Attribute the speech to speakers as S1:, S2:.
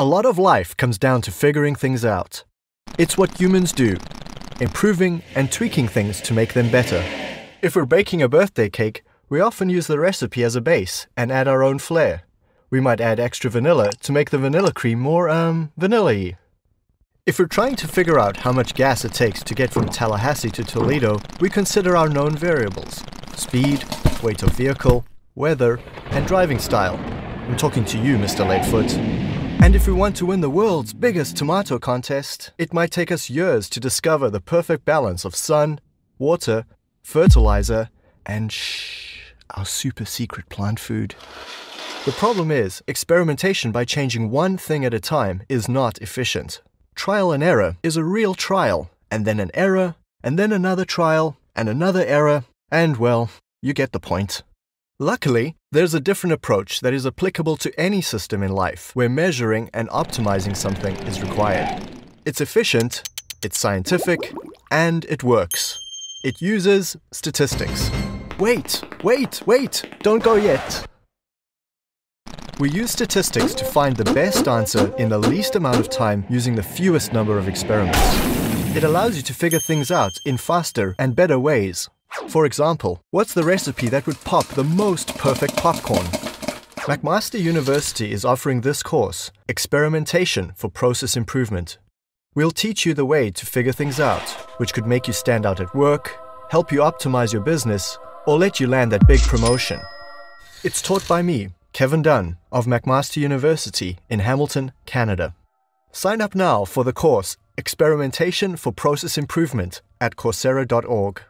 S1: A lot of life comes down to figuring things out. It's what humans do, improving and tweaking things to make them better. If we're baking a birthday cake, we often use the recipe as a base and add our own flair. We might add extra vanilla to make the vanilla cream more, um, vanilla-y. If we're trying to figure out how much gas it takes to get from Tallahassee to Toledo, we consider our known variables speed, weight of vehicle, weather, and driving style. I'm talking to you, Mr. Leadfoot. And if we want to win the world's biggest tomato contest, it might take us years to discover the perfect balance of sun, water, fertilizer, and shh, our super secret plant food. The problem is, experimentation by changing one thing at a time is not efficient. Trial and error is a real trial, and then an error, and then another trial, and another error, and well, you get the point. Luckily, there's a different approach that is applicable to any system in life where measuring and optimizing something is required. It's efficient, it's scientific, and it works. It uses statistics. Wait, wait, wait, don't go yet. We use statistics to find the best answer in the least amount of time using the fewest number of experiments. It allows you to figure things out in faster and better ways. For example, what's the recipe that would pop the most perfect popcorn? McMaster University is offering this course, Experimentation for Process Improvement. We'll teach you the way to figure things out, which could make you stand out at work, help you optimize your business, or let you land that big promotion. It's taught by me, Kevin Dunn of McMaster University in Hamilton, Canada. Sign up now for the course Experimentation for Process Improvement at Coursera.org.